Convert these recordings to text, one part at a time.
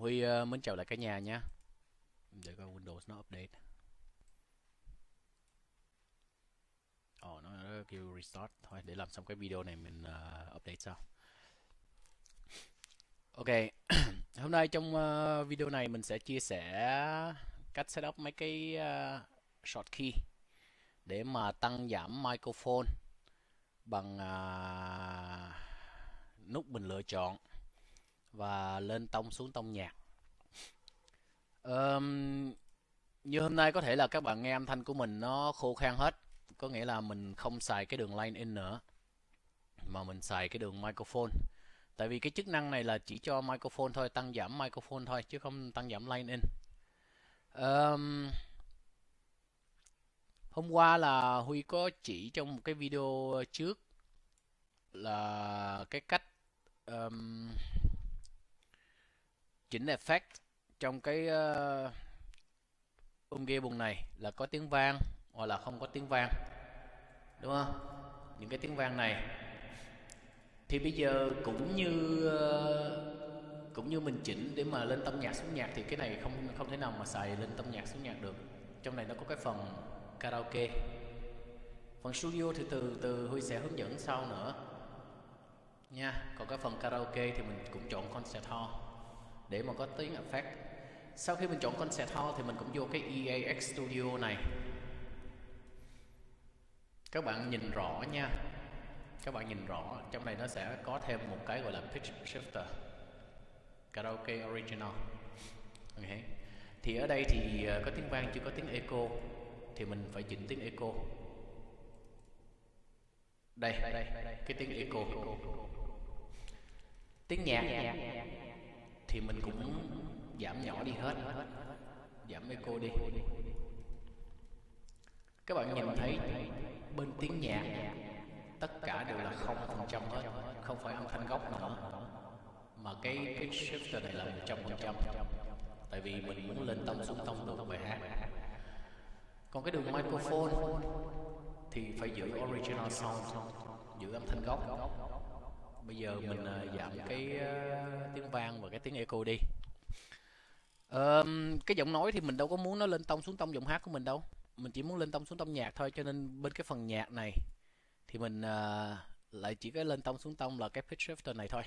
Huy uh, mến chào lại cả nhà nhé. Để coi Windows nó update. Ồ, nó, nó kêu restart. Thôi, để làm xong cái video này mình uh, update sau. Ok, hôm nay trong uh, video này mình sẽ chia sẻ cách setup mấy cái uh, short key để mà tăng giảm microphone bằng uh, nút mình lựa chọn và lên tông xuống tông nhạc. Um, như hôm nay có thể là các bạn nghe âm thanh của mình nó khô khan hết có nghĩa là mình không xài cái đường line in nữa mà mình xài cái đường microphone. Tại vì cái chức năng này là chỉ cho microphone thôi tăng giảm microphone thôi chứ không tăng giảm line in. Um, hôm qua là huy có chỉ trong một cái video trước là cái cách um, chỉnh effect trong cái ờ, uh, um ghê bùng này là có tiếng vang hoặc là không có tiếng vang đúng không? Những cái tiếng vang này thì bây giờ cũng như uh, cũng như mình chỉnh để mà lên tâm nhạc xuống nhạc thì cái này không không thể nào mà xài lên tâm nhạc xuống nhạc được. Trong này nó có cái phần karaoke. Phần studio thì từ từ huy sẽ hướng dẫn sau nữa. Nha còn cái phần karaoke thì mình cũng chọn concert hall để mà có tiếng effect. Sau khi mình chọn concert hall thì mình cũng vô cái EAX Studio này. Các bạn nhìn rõ nha. Các bạn nhìn rõ trong này nó sẽ có thêm một cái gọi là pitch shifter. Karaoke original. Okay. thì ở đây thì ờ, có tiếng vang chưa có tiếng echo thì mình phải chỉnh tiếng echo. Đây, đây cái tiếng echo. Tiếng nhạc thì mình cũng giảm nhỏ đi hết. Giảm echo đi. Các bạn nhìn thấy bên tiếng nhạc, tất cả đều là không phần trăm hết. Không phải âm thanh gốc nữa mà cái pitch shifter này là một trăm phần trăm. Tại vì mình muốn lên tông xuống tông được bài hát. Còn cái đường microphone thì phải giữ original sound, giữ âm thanh gốc bây giờ mình uh, giảm cái uh, tiếng vang và cái tiếng echo đi. Uh, cái giọng nói thì mình đâu có muốn nó lên tông xuống tông giọng hát của mình đâu. Mình chỉ muốn lên tông xuống tông nhạc thôi cho nên bên cái phần nhạc này thì mình uh, lại chỉ cái lên tông xuống tông là cái pitch shifter này thôi.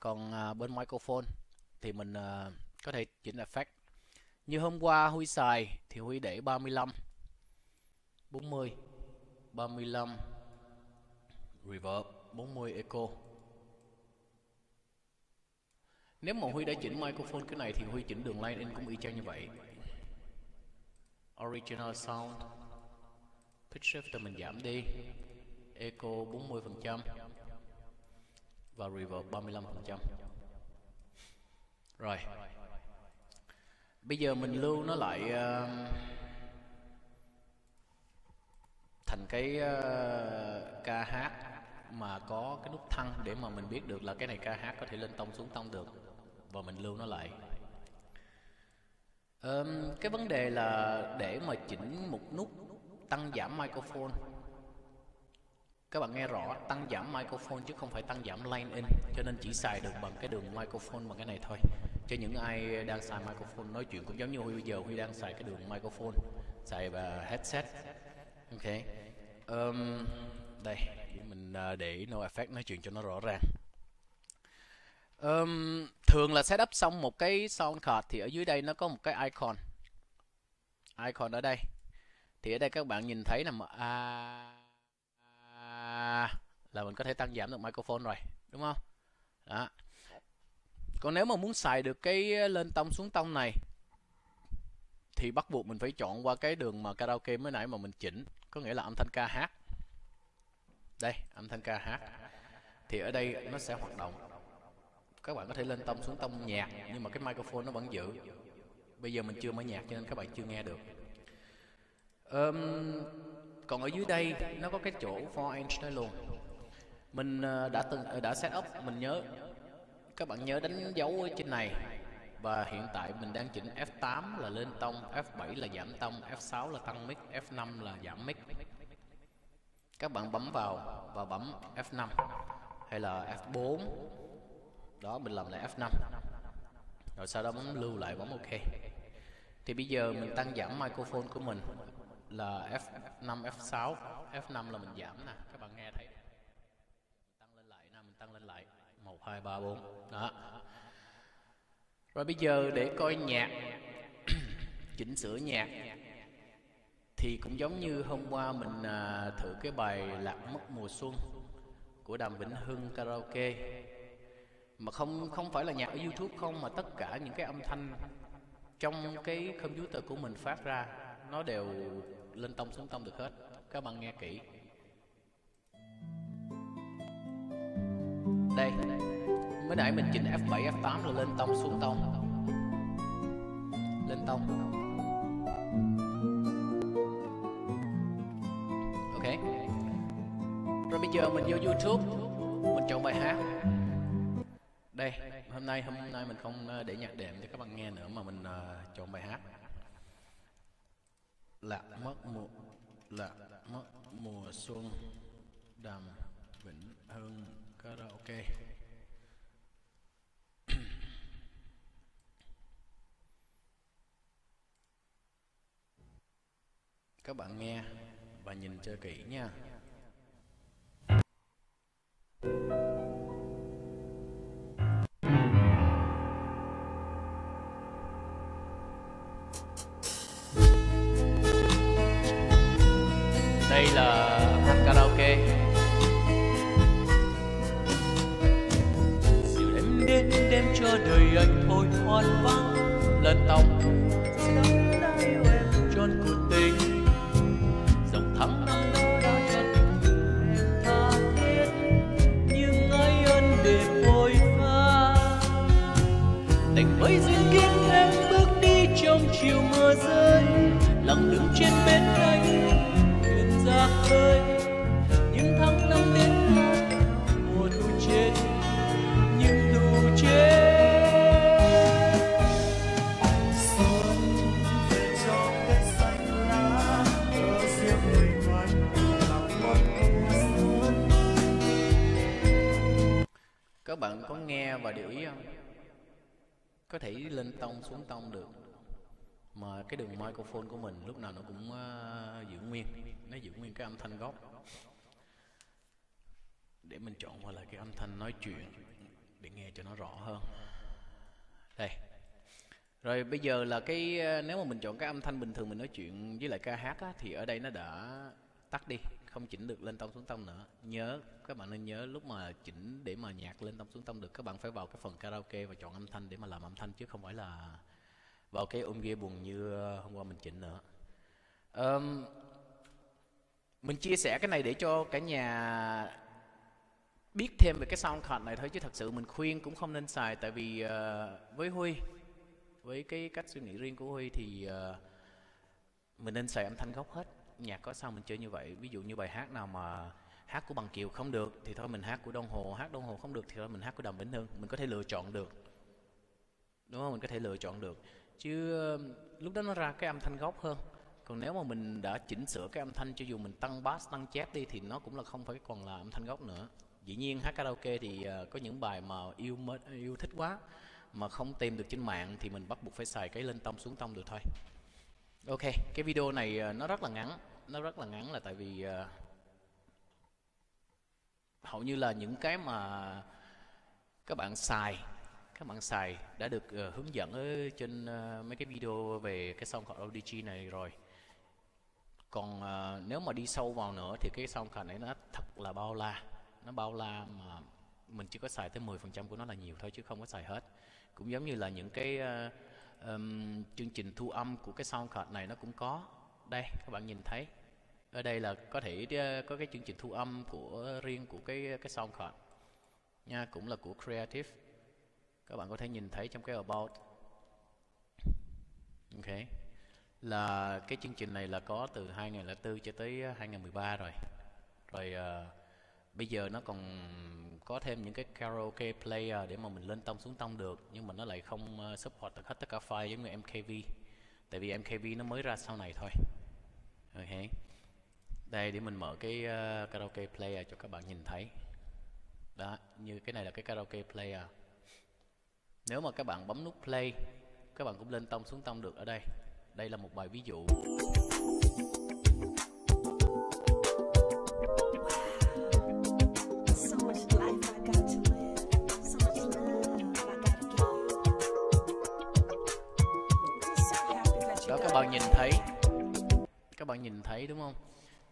Còn uh, bên microphone thì mình uh, có thể chỉnh effect như hôm qua Huy xài thì Huy để 35 40 35 reverb 40 echo nếu mà Huy đã chỉnh microphone cái này thì Huy chỉnh đường line in cũng y chang như vậy. Original sound. Pitch shifter mình giảm đi. Echo 40% Và reverb 35% Rồi. Bây giờ mình lưu nó lại uh, Thành cái uh, mà có cái nút thăng để mà mình biết được là cái này ca hát có thể lên tông xuống tông được và mình lưu nó lại. Um, cái vấn đề là để mà chỉnh một nút tăng giảm microphone. Các bạn nghe rõ tăng giảm microphone chứ không phải tăng giảm line in cho nên chỉ xài được bằng cái đường microphone bằng cái này thôi. Cho những ai đang xài microphone nói chuyện cũng giống như Huy bây giờ Huy đang xài cái đường microphone xài và headset. Ok. Um, đây mình để no effect nói chuyện cho nó rõ ràng. Um, thường là setup xong một cái sound card thì ở dưới đây nó có một cái icon. Icon ở đây. Thì ở đây các bạn nhìn thấy là mà à, à, là mình có thể tăng giảm được microphone rồi đúng không? Đó. Còn nếu mà muốn xài được cái ờ, lên tông xuống tông này thì bắt buộc mình phải chọn qua cái đường mà karaoke mới nãy mà mình chỉnh có nghĩa là âm thanh ca hát đây âm thanh ca hát. Thì ở đây nó sẽ hoạt động. Các bạn có thể lên tông xuống tông nhạc nhưng mà cái microphone nó vẫn giữ. Bây giờ mình chưa mở nhạc cho nên các bạn chưa nghe được. Um, còn ở dưới đây nó có cái chỗ for Einstein luôn. Mình ờ, đã từng ờ, đã set up mình nhớ. Các bạn nhớ đánh dấu ở trên này. Và hiện tại mình đang chỉnh F8 là lên tông F7 là giảm tông F6 là tăng mic F5 là giảm mic các bạn bấm vào và bấm F5 hay là F4 đó, mình làm lại F5 rồi sau đó bấm lưu lại, bấm ok. Thì bây giờ mình tăng giảm microphone của mình là F5 F6 F5 là mình giảm nè, các bạn nghe thấy. Tăng lên lại nè, mình tăng lên lại. 1 2 3 4 đó. Rồi bây giờ để coi nhạc, chỉnh sửa nhạc thì cũng giống như hôm qua mình à, thử cái bài lạc mất mùa xuân của đàm vĩnh hưng karaoke. Mà không không phải là nhạc ở youtube không mà tất cả những cái âm thanh trong cái computer của mình phát ra nó đều lên tông xuống tông được hết. Các bạn nghe kỹ. Đây. Mới nãy mình chỉnh F7 F8 là lên tông xuống tông. Lên tông. Bây giờ mình vô YouTube mình chọn bài hát. Đây hôm nay hôm nay mình không ờ, để nhạc đệm cho các bạn nghe nữa mà mình uh, chọn bài hát. Lạc mất mùa lạc mất mùa xuân đàm vĩnh hưng karaoke. Các bạn nghe và nhìn cho kỹ nha. Đây và để ý không? Có thể lên tông xuống tông được. Mà cái đường microphone của mình lúc nào nó cũng uh, giữ nguyên. Nó giữ nguyên cái âm thanh gốc. Để mình chọn qua lại cái âm thanh nói chuyện để nghe cho nó rõ hơn. Đây. Rồi bây giờ là cái ờ, nếu mà mình chọn cái âm thanh bình thường mình nói chuyện với lại ca hát á, thì ở đây nó đã tắt đi không chỉnh được lên tông xuống tông nữa. Nhớ các bạn nên nhớ lúc mà chỉnh để mà nhạc lên tông xuống tông được các bạn phải vào cái phần karaoke và chọn âm thanh để mà làm âm thanh chứ không phải là vào cái ôm ghê buồn như ờ, hôm qua mình chỉnh nữa. Um, mình chia sẻ cái này để cho cả nhà biết thêm về cái sound card này thôi chứ thật sự mình khuyên cũng không nên xài tại vì uh, với Huy với cái cách suy nghĩ riêng của Huy thì uh, mình nên xài âm thanh gốc hết nhạc có sao mình chơi như vậy? Ví dụ như bài hát nào mà hát của bằng kiều không được thì thôi mình hát của đông hồ, hát đông hồ không được thì thôi mình hát của đàm vĩnh hưng. Mình có thể lựa chọn được. Đúng không? Mình có thể lựa chọn được. Chứ um, lúc đó nó ra cái âm thanh gốc hơn. Còn nếu mà mình đã chỉnh sửa cái âm thanh, cho dù mình tăng bass, tăng chép đi thì nó cũng là không phải còn là âm thanh gốc nữa. Dĩ nhiên hát karaoke thì à, có những bài mà yêu mến, yêu thích quá mà không tìm được trên mạng thì mình bắt buộc phải xài cái lên tông xuống tông được thôi ok cái video này ờ, nó rất là ngắn. Nó rất là ngắn là tại vì ờ, hầu như là những cái mà các bạn xài các bạn xài đã được ờ, hướng dẫn ở trên mấy cái video về cái soundcard ODG này rồi. Còn nếu mà đi sâu vào nữa thì cái soundcard này nó thật là bao la. Nó bao la mà mình chỉ có xài tới 10% của nó là nhiều thôi chứ không có xài hết. Cũng giống như là những cái uh, um, chương trình thu âm của cái soundcard này nó cũng có. Đây các bạn nhìn thấy. Ở đây là có thể ờ, có cái chương trình thu âm của riêng của cái cái soundcard nha cũng là của Creative. Các bạn có thể nhìn thấy trong cái about. Ok. Là cái chương trình này là có từ 2004 cho tới ờ, 2013 rồi. Rồi uh, bây giờ nó còn có thêm những cái karaoke player để mà mình lên tông xuống tông được, nhưng mà nó lại không ờ, support được hết tất cả file giống như MKV tại vì MKV nó mới ra sau này thôi. Ok. Đây, để mình mở cái ờ, karaoke player cho các bạn nhìn thấy. Đó, như cái này là cái karaoke player. Nếu mà các bạn bấm nút play, các bạn cũng lên tông xuống tông được ở đây. Đây là một bài ví dụ. Bạn nhìn thấy? Các bạn nhìn thấy đúng không?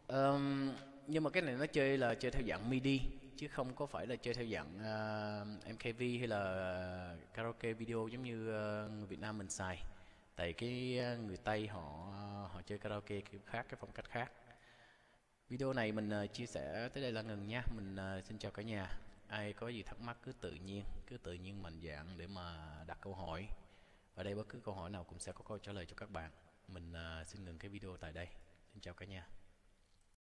Um, nhưng mà cái này nó chơi là chơi theo dạng MIDI chứ không có phải là chơi theo dạng ờ, uh, MKV hay là ờ, karaoke video giống như uh, Việt Nam mình xài. Tại cái người Tây họ họ chơi karaoke kiểu khác cái phong cách khác. Video này mình uh, chia sẻ tới đây là ngừng nha. Mình uh, xin chào cả nhà. Ai có gì thắc mắc cứ tự nhiên cứ tự nhiên mạnh dạng để mà đặt câu hỏi. Ở đây bất cứ câu hỏi nào cũng sẽ có câu trả lời cho các bạn mình uh, xin ngừng cái video tại đây. Xin chào cả nhà.